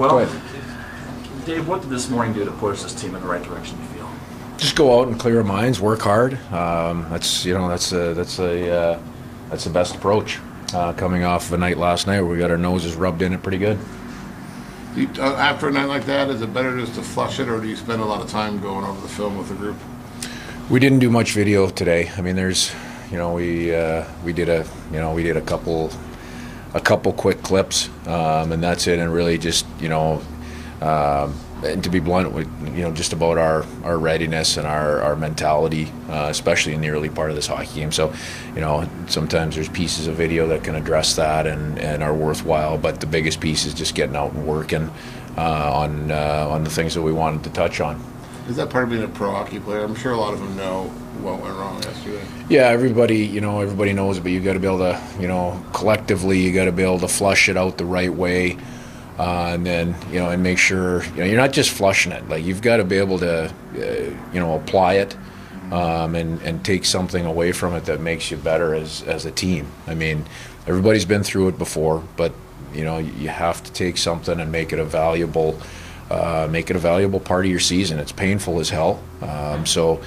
Well, ahead. Dave, what did this morning do to push this team in the right direction? You feel? Just go out and clear our minds, work hard. Um, that's you know that's a that's a uh, that's the best approach. Uh, coming off of a night last night where we got our noses rubbed in it pretty good. You, uh, after a night like that, is it better just to flush it, or do you spend a lot of time going over the film with the group? We didn't do much video today. I mean, there's, you know, we uh, we did a, you know, we did a couple, a couple quick clips, um, and that's it. And really just, you know, um, and to be blunt, you know, just about our our readiness and our our mentality, uh, especially in the early part of this hockey game. So, you know, sometimes there's pieces of video that can address that and and are worthwhile. But the biggest piece is just getting out and working uh, on uh, on the things that we wanted to touch on. Is that part of being a pro hockey player? I'm sure a lot of them know what went wrong yesterday. Yeah, everybody, you know, everybody knows but you got to be able to, you know, collectively, you got to be able to flush it out the right way, uh, and then, you know, and make sure, you know, you're not just flushing it. Like you've got to be able to, uh, you know, apply it, um, and and take something away from it that makes you better as as a team. I mean, everybody's been through it before, but you know, you have to take something and make it a valuable. Uh, make it a valuable part of your season. It's painful as hell. Um, so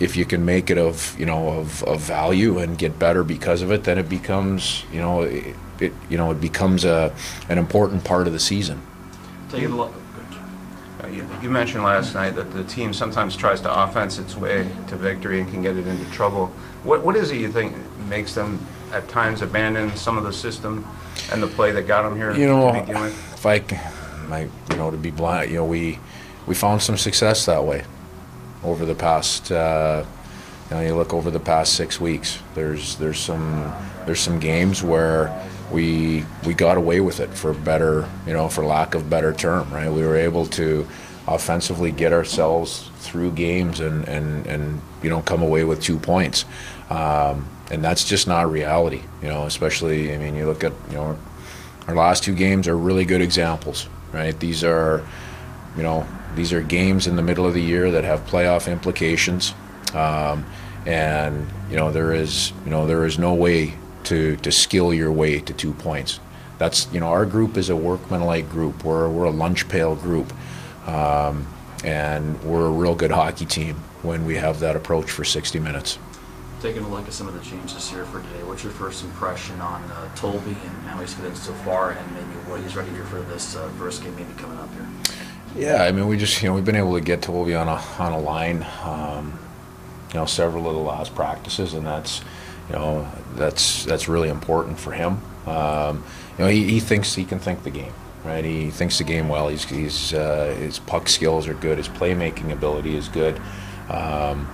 if you can make it of you know of, of value and get better because of it, then it becomes you know it, it you know it becomes a an important part of the season. Take it a look. Uh, You you mentioned last night that the team sometimes tries to offense its way to victory and can get it into trouble. What What is it you think makes them at times abandon some of the system and the play that got them here You know, to begin with? if I, my, you know, to be blunt, you know, we we found some success that way over the past. Uh, you know, you look over the past six weeks. There's there's some there's some games where we we got away with it for better, you know, for lack of better term, right? We were able to offensively get ourselves through games and and and you know come away with two points. Um, and that's just not reality, you know. Especially, I mean, you look at you know our last two games are really good examples, right? These are, you know, these are games in the middle of the year that have playoff implications, um, and you know there is, you know, there is no way to to skill your way to two points. That's you know our group is a workmanlike group. We're we're a lunch pail group, um, and we're a real good hockey team when we have that approach for 60 minutes. Taking a look at some of the changes here for today. What's your first impression on uh, Tolby and how he's fit in so far, and maybe what he's ready here for this uh, first game, maybe coming up here? Yeah, I mean, we just you know we've been able to get Toby on a on a line, um, you know, several of the last practices, and that's you know that's that's really important for him. Um, you know, he, he thinks he can think the game, right? He thinks the game well. He's he's uh, his puck skills are good. His playmaking ability is good. Um,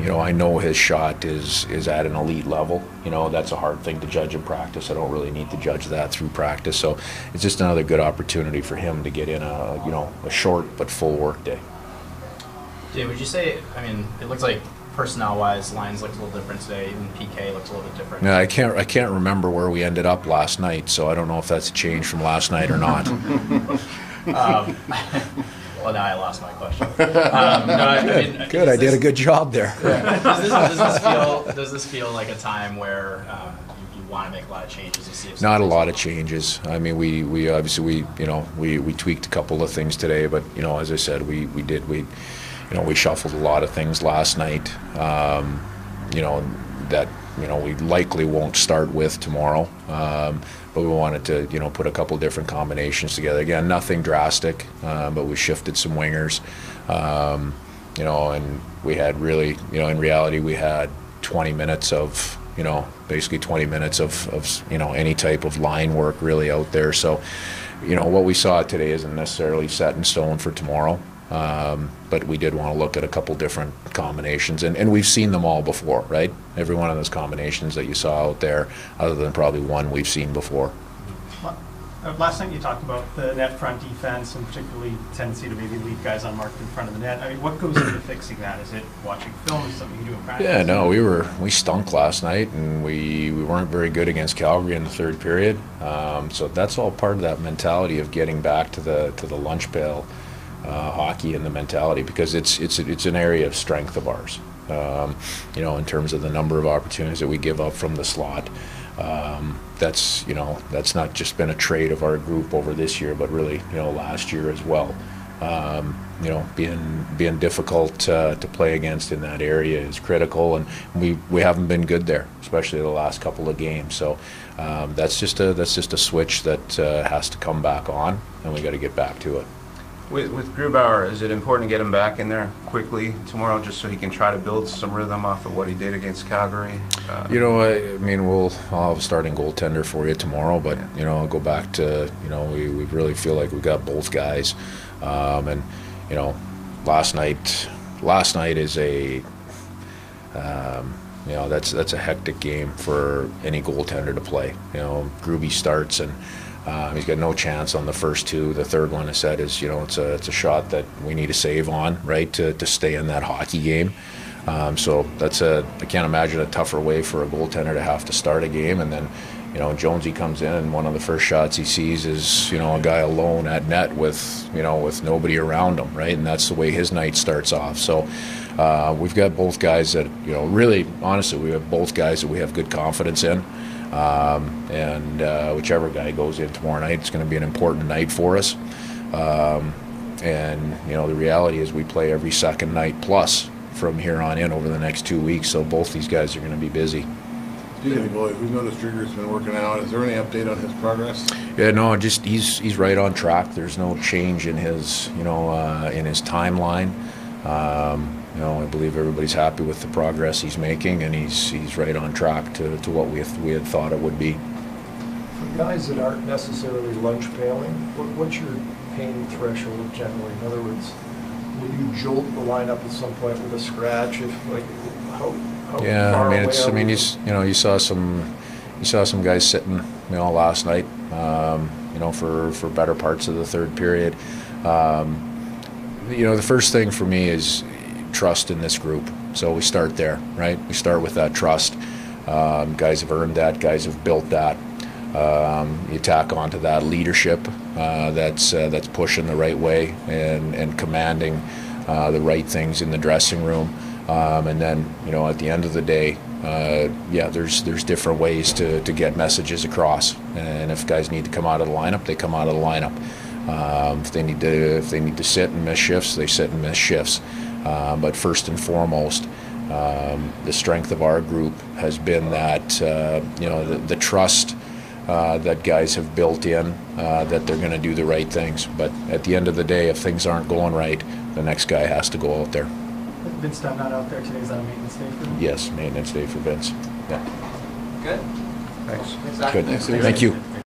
you know, I know his shot is is at an elite level. You know, that's a hard thing to judge in practice. I don't really need to judge that through practice. So it's just another good opportunity for him to get in a you know a short but full work day. Dave, would you say? I mean, it looks like personnel-wise, lines looked a little different today. Even PK looks a little bit different. Now I can't I can't remember where we ended up last night, so I don't know if that's a change from last night or not. Um, well, now I lost my question. Um, no, I, mean, good, I did a good job there. Does this, does this feel? Does this feel like a time where um, you, you want to make a lot of changes to see if Not a lot of changes. I mean, we, we obviously we you know we, we tweaked a couple of things today, but you know as I said, we, we did we you know we shuffled a lot of things last night. Um, you know that you know we likely won't start with tomorrow, um, but we wanted to you know put a couple different combinations together. Again, nothing drastic, uh, but we shifted some wingers. Um, you know, and we had really you know in reality we had 20 minutes of you know basically 20 minutes of, of you know any type of line work really out there so you know what we saw today isn't necessarily set in stone for tomorrow um, but we did want to look at a couple different combinations and, and we've seen them all before right every one of those combinations that you saw out there other than probably one we've seen before Uh, Last night you talked about the net front defense and particularly tendency to maybe leave guys unmarked in front of the net. I mean, what goes into fixing that? Is it watching film, is something you do in practice? Yeah, no, we were we stunk last night, and we, we weren't very good against Calgary in the third period. Um, so that's all part of that mentality of getting back to the to the lunch pail uh, hockey and the mentality because it's it's it's an area of strength of ours. Um, you know, in terms of the number of opportunities that we give up from the slot. um, that's, you know, that's not just been a trait of our group over this year, but really, you know, last year as well. Um, you know, being, being difficult uh, to play against in that area is critical, and we, we haven't been good there, especially the last couple of games. So um, that's just a, that's just a switch that uh, has to come back on, and we got to get back to it. With, with Grubauer, is it important to get him back in there quickly tomorrow, just so he can try to build some rhythm off of what he did against Calgary? Uh, You know, I, I mean, we'll I'll have a starting goaltender for you tomorrow, but you know, I'll go back to you know, we, we really feel like we got both guys, um, and you know, last night last night is a um, you know that's that's a hectic game for any goaltender to play. You know, Groovy starts and. Um, he's got no chance on the first two. The third one I said is, you know, it's a it's a shot that we need to save on, right, to, to stay in that hockey game. Um, so that's a I can't imagine a tougher way for a goaltender to have to start a game. And then, you know, Jonesy comes in and one of the first shots he sees is, you know, a guy alone at net with, you know, with nobody around him, right? And that's the way his night starts off. So uh, we've got both guys that, you know, really, honestly, we have both guys that we have good confidence in. Um, and uh, whichever guy goes in tomorrow night, it's going to be an important night for us. Um, and you know, the reality is we play every second night plus from here on in over the next two weeks. So both these guys are going to be busy. Speaking of goalies, we've noticed Driedger's been working out. Is there any update on his progress? Yeah, no, just he's he's right on track. There's no change in his you know uh, in his timeline. Um, you know, I believe everybody's happy with the progress he's making, and he's he's right on track to, to what we we had thought it would be. For guys that aren't necessarily lunch pailing, what, what's your pain threshold generally? In other words, will you jolt the lineup at some point with a scratch if, like, how, how Yeah, I mean, it's, I mean, you, you know, you saw some, you saw some guys sitting, you know, last night, um, you know, for, for better parts of the third period. Um, you know, the first thing for me is trust in this group. So we start there, right? We start with that trust. Um, guys have earned that. Guys have built that. Um, you tack onto that leadership uh, that's uh, that's pushing the right way and and commanding uh, the right things in the dressing room. Um, and then you know at the end of the day, uh, yeah, there's there's different ways to, to get messages across. And if guys need to come out of the lineup, they come out of the lineup. Um, if they need to if they need to sit and miss shifts, they sit and miss shifts. Uh, but first and foremost, um, the strength of our group has been that uh, you know the, the trust uh, that guys have built in uh, that they're going to do the right things. But at the end of the day, if things aren't going right, the next guy has to go out there. Vince Dunn not out there today, is that a maintenance day for him? Yes, maintenance day for Vince. Yeah. Good. Thanks. Thanks, Zach. Good. Thanks, Steve. Thank you.